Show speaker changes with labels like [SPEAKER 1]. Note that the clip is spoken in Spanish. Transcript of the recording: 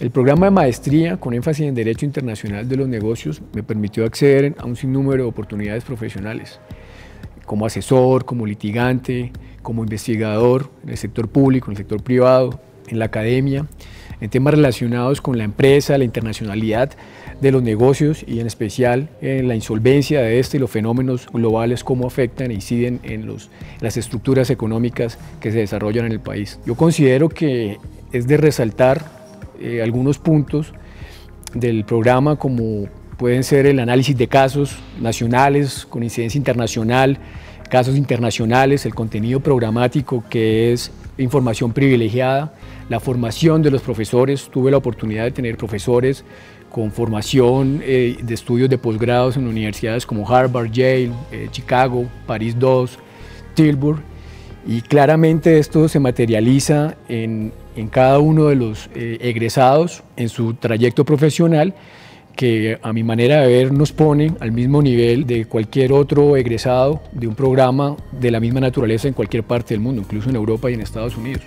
[SPEAKER 1] El programa de maestría con énfasis en Derecho Internacional de los Negocios me permitió acceder a un sinnúmero de oportunidades profesionales, como asesor, como litigante, como investigador en el sector público, en el sector privado, en la academia, en temas relacionados con la empresa, la internacionalidad de los negocios y en especial en la insolvencia de este y los fenómenos globales, cómo afectan e inciden en los, las estructuras económicas que se desarrollan en el país. Yo considero que es de resaltar eh, algunos puntos del programa como pueden ser el análisis de casos nacionales con incidencia internacional, casos internacionales, el contenido programático que es información privilegiada, la formación de los profesores. Tuve la oportunidad de tener profesores con formación eh, de estudios de posgrados en universidades como Harvard, Yale, eh, Chicago, París II, Tilburg, y claramente esto se materializa en en cada uno de los eh, egresados en su trayecto profesional que a mi manera de ver nos pone al mismo nivel de cualquier otro egresado de un programa de la misma naturaleza en cualquier parte del mundo, incluso en Europa y en Estados Unidos.